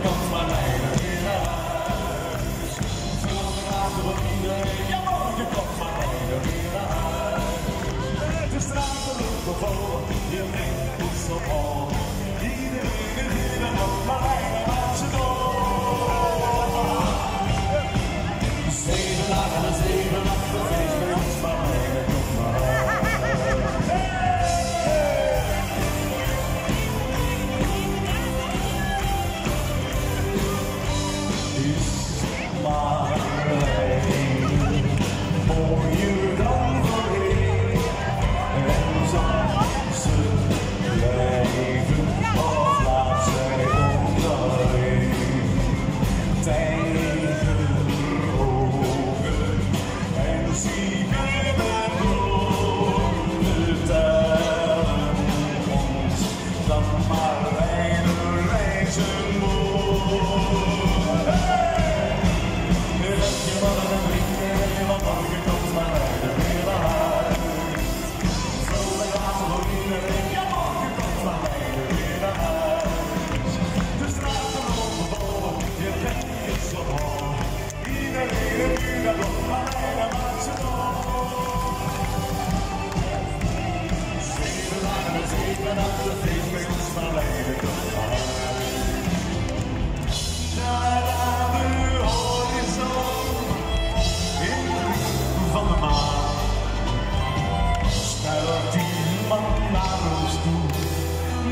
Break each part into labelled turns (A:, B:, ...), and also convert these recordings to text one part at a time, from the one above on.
A: 대박.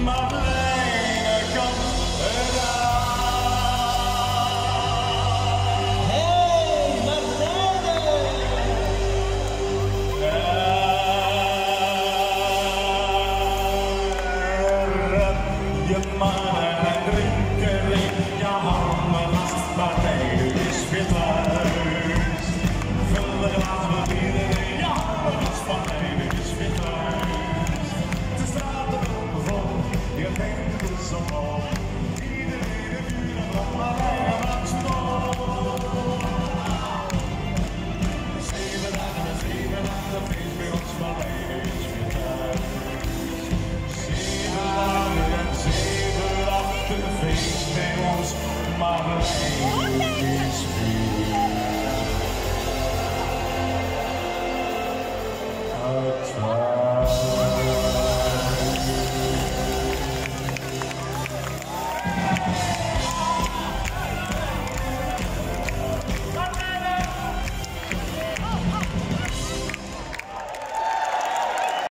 A: My